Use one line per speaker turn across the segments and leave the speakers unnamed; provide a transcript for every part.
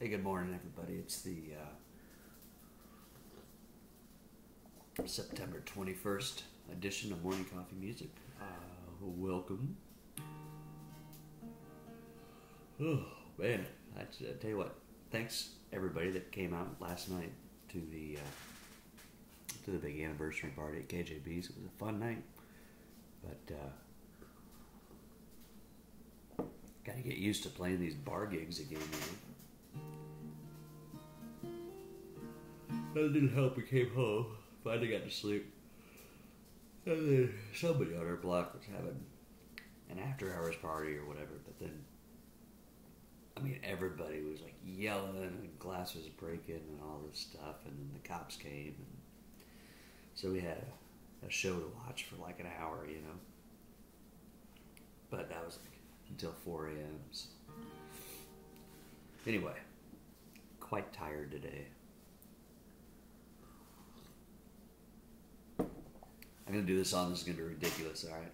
Hey, good morning, everybody. It's the uh, September 21st edition of Morning Coffee Music. Uh, welcome. Oh, man. I, I tell you what, thanks everybody that came out last night to the uh, to the big anniversary party at KJB's. It was a fun night, but uh, got to get used to playing these bar gigs again. You know? That didn't help. We came home, finally got to sleep, and then somebody on our block was having an after-hours party or whatever. But then, I mean, everybody was like yelling and glasses breaking and all this stuff, and then the cops came, and so we had a, a show to watch for like an hour, you know. But that was like until 4 a.m. So. Anyway, quite tired today. I'm gonna do this song. This is gonna be ridiculous. All right.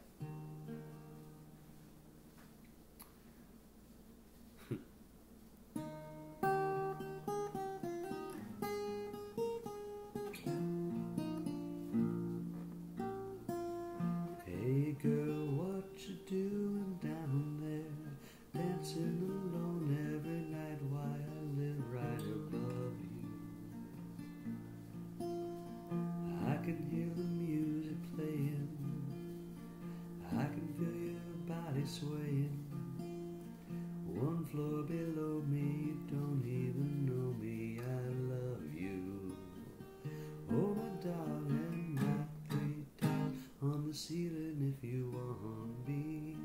Ceiling if you want me.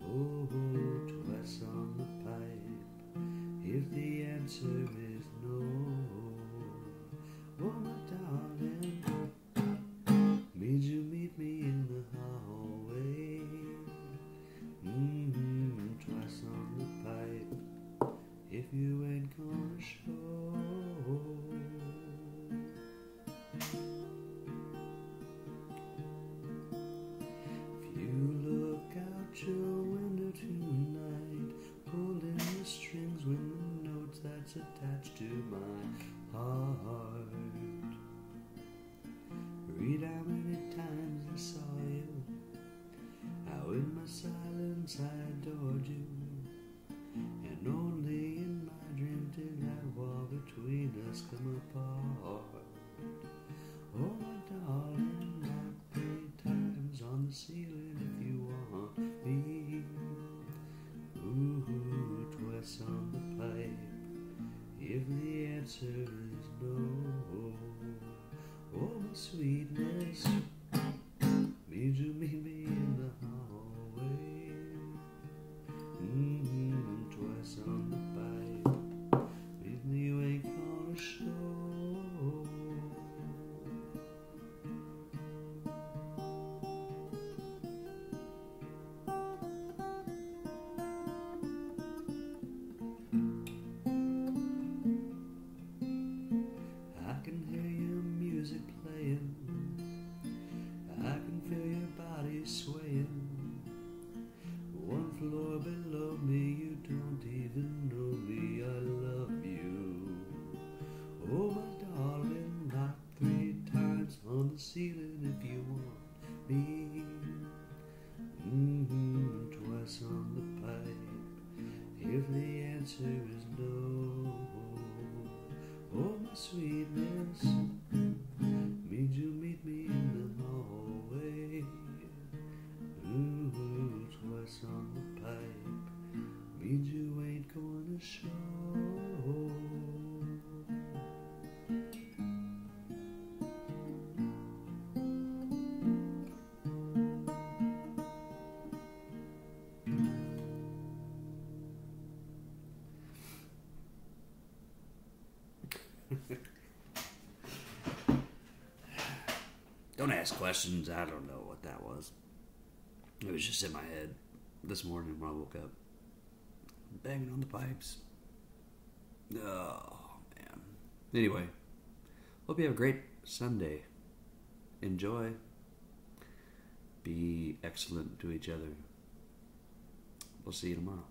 Oh, twice on the pipe if the answer is attached to my heart. Read how many times I saw you, how in my silence I adored you, and only in my dream did that wall between us come apart. Oh, answer is no. Oh, my sweetness, sweetness, means you meet me in the hallway. Ooh, twice on the pipe, means you ain't gonna show. Don't ask questions. I don't know what that was. It was just in my head this morning when I woke up. Banging on the pipes. Oh, man. Anyway, hope you have a great Sunday. Enjoy. Be excellent to each other. We'll see you tomorrow.